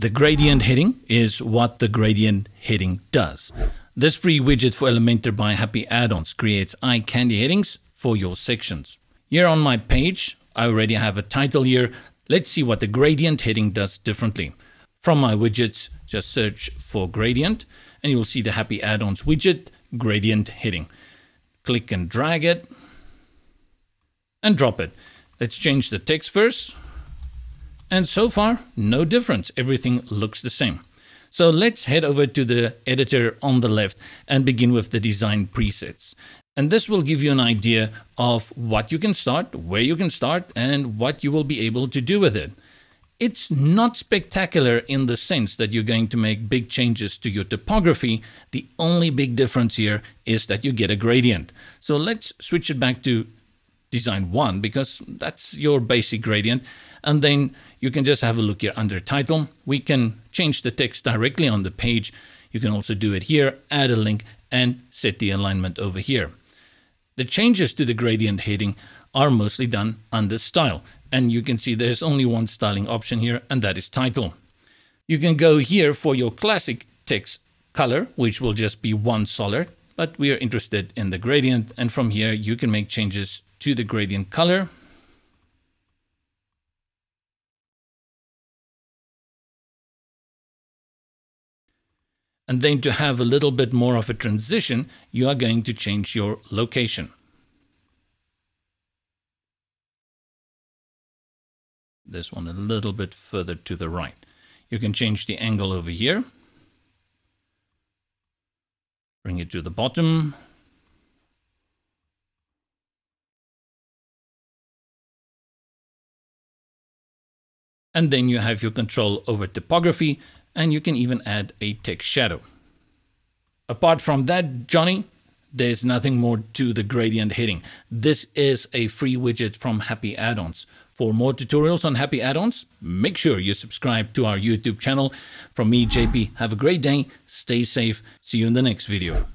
The gradient heading is what the gradient heading does. This free widget for Elementor by Happy Addons creates eye candy headings for your sections. Here on my page, I already have a title here. Let's see what the gradient heading does differently. From my widgets, just search for gradient and you'll see the Happy Addons widget gradient heading. Click and drag it and drop it. Let's change the text first. And so far, no difference. Everything looks the same. So let's head over to the editor on the left and begin with the design presets. And this will give you an idea of what you can start, where you can start, and what you will be able to do with it. It's not spectacular in the sense that you're going to make big changes to your typography. The only big difference here is that you get a gradient. So let's switch it back to design one because that's your basic gradient. And then you can just have a look here under title. We can change the text directly on the page. You can also do it here, add a link and set the alignment over here. The changes to the gradient heading are mostly done under style. And you can see there's only one styling option here and that is title. You can go here for your classic text color, which will just be one solid, but we are interested in the gradient. And from here, you can make changes to the gradient color. And then to have a little bit more of a transition, you are going to change your location. This one a little bit further to the right. You can change the angle over here. Bring it to the bottom. And then you have your control over typography and you can even add a text shadow. Apart from that, Johnny, there's nothing more to the gradient heading. This is a free widget from Happy Addons. For more tutorials on Happy Addons, make sure you subscribe to our YouTube channel. From me, JP, have a great day, stay safe, see you in the next video.